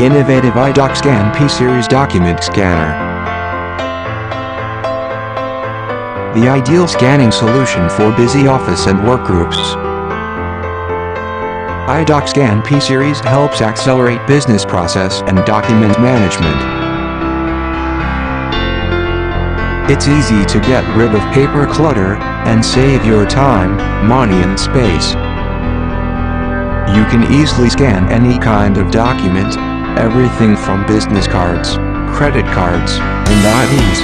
innovative iDocScan P-Series document scanner. The ideal scanning solution for busy office and work groups. iDocScan P-Series helps accelerate business process and document management. It's easy to get rid of paper clutter and save your time, money and space. You can easily scan any kind of document, everything from business cards, credit cards, and IDs.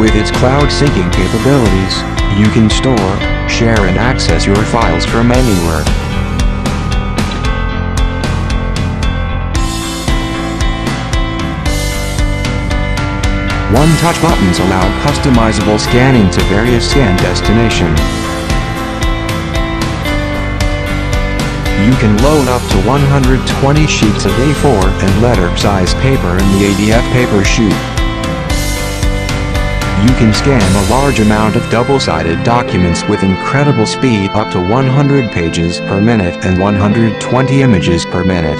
With its cloud syncing capabilities, you can store, share and access your files from anywhere. One-touch buttons allow customizable scanning to various scan destinations. You can load up to 120 sheets of A4 and letter-size paper in the ADF paper chute. You can scan a large amount of double-sided documents with incredible speed up to 100 pages per minute and 120 images per minute.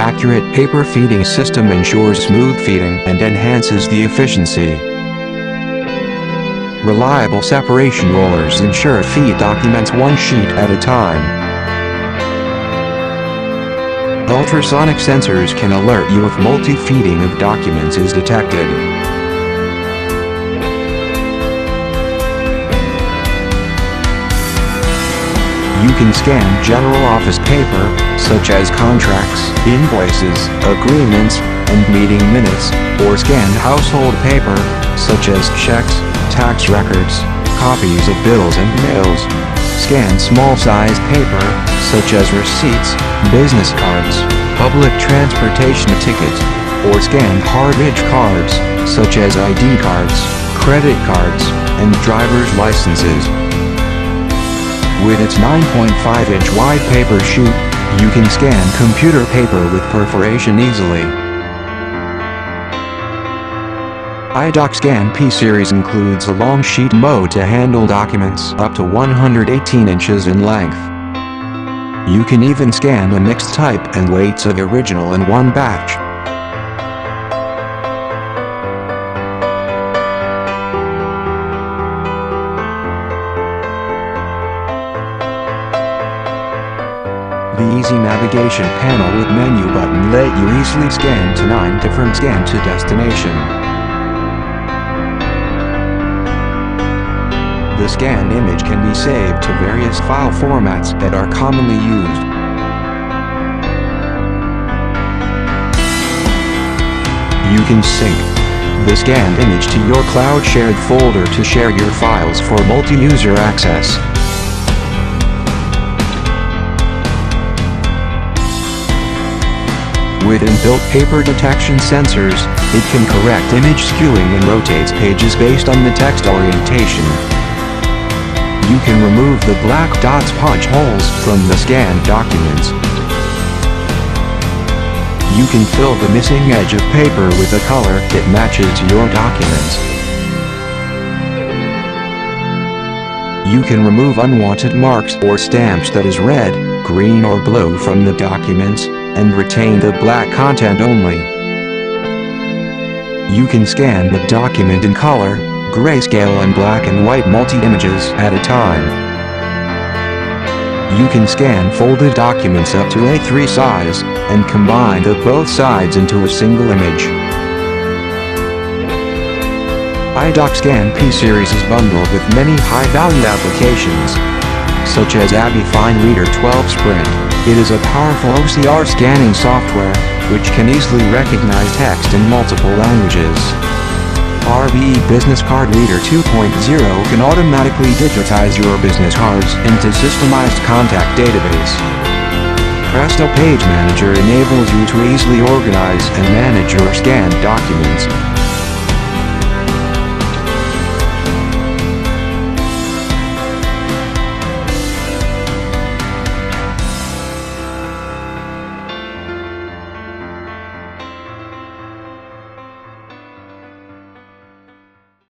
Accurate paper feeding system ensures smooth feeding and enhances the efficiency. Reliable separation rollers ensure feed documents one sheet at a time. Ultrasonic sensors can alert you if multi-feeding of documents is detected. You can scan general office paper, such as contracts, invoices, agreements, and meeting minutes, or scan household paper, such as checks, tax records, copies of bills and mails. Scan small-sized paper, such as receipts, business cards, public transportation tickets, or scan hard-edge cards, such as ID cards, credit cards, and driver's licenses. With its 9.5-inch wide paper chute, you can scan computer paper with perforation easily. iDocScan P-Series includes a long sheet mode to handle documents up to 118 inches in length. You can even scan a mixed type and weights of original in one batch. The easy navigation panel with menu button let you easily scan to 9 different scan to destination. The scanned image can be saved to various file formats that are commonly used. You can sync the scanned image to your cloud shared folder to share your files for multi-user access. With inbuilt paper detection sensors, it can correct image skewing and rotates pages based on the text orientation. You can remove the black dots punch holes from the scanned documents. You can fill the missing edge of paper with a color that matches your documents. You can remove unwanted marks or stamps that is red, green or blue from the documents, and retain the black content only. You can scan the document in color, grayscale and black and white multi-images at a time. You can scan folded documents up to A3 size, and combine the both sides into a single image. iDocScan P-Series is bundled with many high-value applications, such as ABBYY Fine Reader 12 Sprint. It is a powerful OCR scanning software, which can easily recognize text in multiple languages. ABBYY Business Card Reader 2.0 can automatically digitize your business cards into systemized contact database. Presto Page Manager enables you to easily organize and manage your scanned documents,